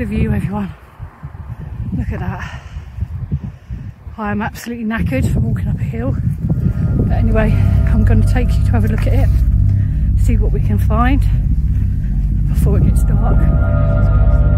the view, everyone. Look at that. I am absolutely knackered from walking up a hill. But anyway, I'm going to take you to have a look at it, see what we can find before it gets dark.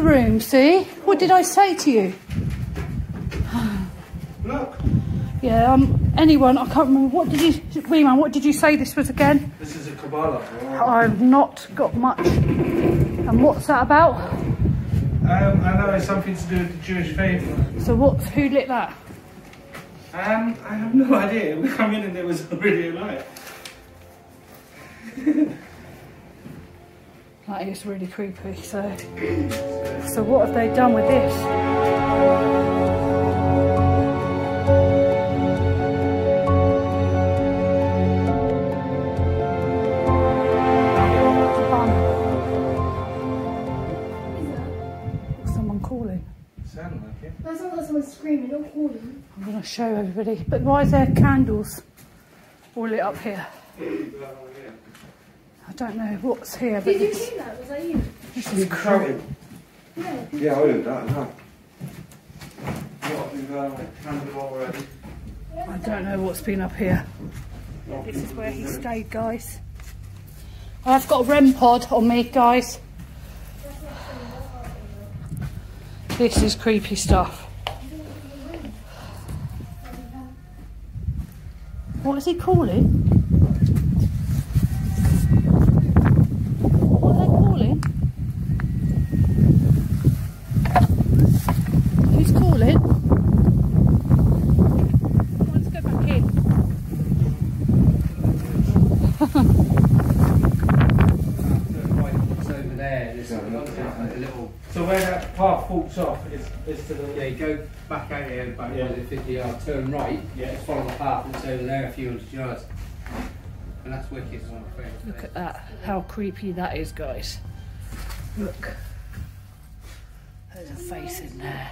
The room, see? What did I say to you? Look, Yeah, um, anyone, I can't remember. What did you, wee man, what did you say this was again? this is a Kabbalah. I've not got much. And what's that about? Um, I know it's something to do with the Jewish faith. So what, who lit that? Um, I have no idea. We come in and there was already a light. That is really creepy, so. So what have they done with this? Someone calling. Sound like it. That's not someone screaming, not calling. I'm going to show everybody. But why is there candles all lit up here? I don't know what's here, but Did you it's, hear that? Was that you? this You is shouted. Yeah. Yeah, I heard that, no. What, we've uh, already. I don't know what's been up here. This is where he stayed, guys. I've got a REM pod on me, guys. This is creepy stuff. What is he calling? What are they calling? Who's calling? Let's go back in. It's over there. There's a little. So where that path forks off is, is to the... Yeah, you go back out here about Yeah. what is it, 50 yards, turn right. Yeah. Just follow the path and it's over there a few hundred yards. And that's wicked. I'm afraid. Look at that. How creepy that is, guys. Look. There's a face in there.